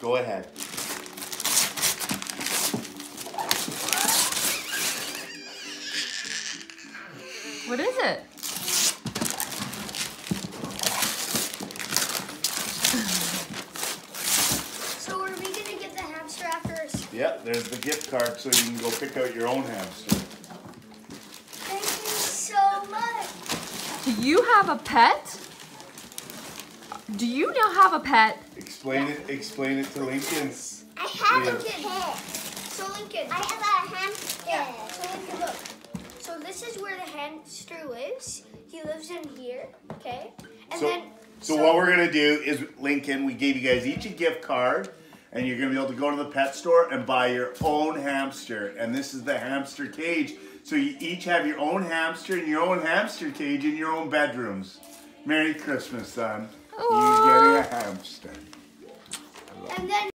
Go ahead. What is it? So are we gonna get the hamster after? s- Yep, there's the gift card so you can go pick out your own hamster. Thank you so much. Do you have a pet? Do you now have a pet? Explain it. Explain it to Lincoln. I have Yeah. a kid. So Lincoln. I have a hamster. Yeah. So Lincoln, look. So this is where the hamster lives. He lives in here. Okay. And So, then. so what we're gonna do is Lincoln. We gave you guys each a gift card, and you're gonna be able to go to the pet store and buy your own hamster. And this is the hamster cage. So you each have your own hamster in your own hamster cage in your own bedrooms. Merry Christmas, son. Aw. You getting a hamster. And then